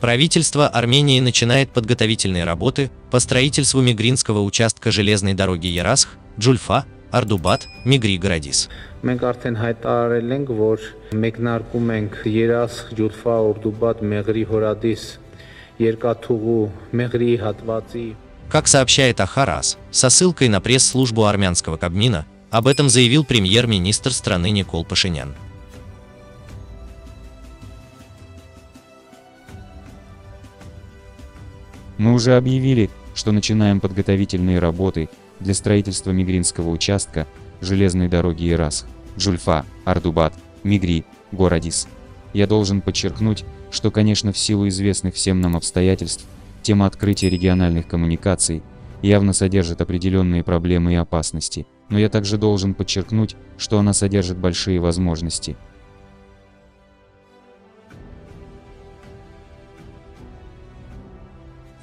Правительство Армении начинает подготовительные работы по строительству Мигринского участка железной дороги Ярасх, Джульфа, Ардубат, Мигри-Городис. Մենք արդեն հայտարարել ենք, որ մեկնարկում ենք Երասխ, Ջուլֆա, Օրդուբատ, Մեղրի, Հորադիս երկաթուղու Մեղրի հատվածի Как сообщает Ахарас, со ссылкой на пресс-службу армянского Кабмина, об этом заявил премьер-министр страны Никол Пашинян. Мы уже объявили, что начинаем подготовительные работы для строительства Мигринского участка железной дороги Ирасх, Джульфа, Ардубат, Мигри, Городис. Я должен подчеркнуть, что, конечно, в силу известных всем нам обстоятельств, тема открытия региональных коммуникаций явно содержит определенные проблемы и опасности, но я также должен подчеркнуть, что она содержит большие возможности –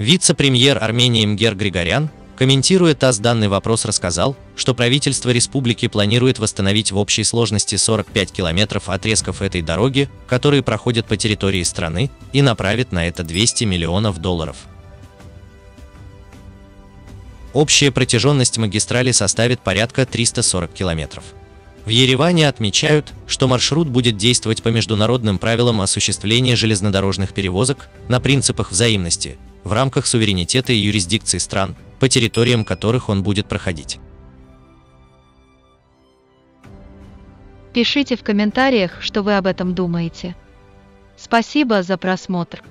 Вице-премьер Армении Мгер Григорян, комментируя ТАСС данный вопрос, рассказал, что правительство республики планирует восстановить в общей сложности 45 километров отрезков этой дороги, которые проходят по территории страны, и направит на это 200 миллионов долларов. Общая протяженность магистрали составит порядка 340 километров. В Ереване отмечают, что маршрут будет действовать по международным правилам осуществления железнодорожных перевозок на принципах взаимности, в рамках суверенитета и юрисдикции стран, по территориям которых он будет проходить. Пишите в комментариях, что вы об этом думаете. Спасибо за просмотр.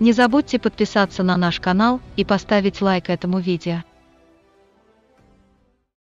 Не забудьте подписаться на наш канал и поставить лайк этому видео.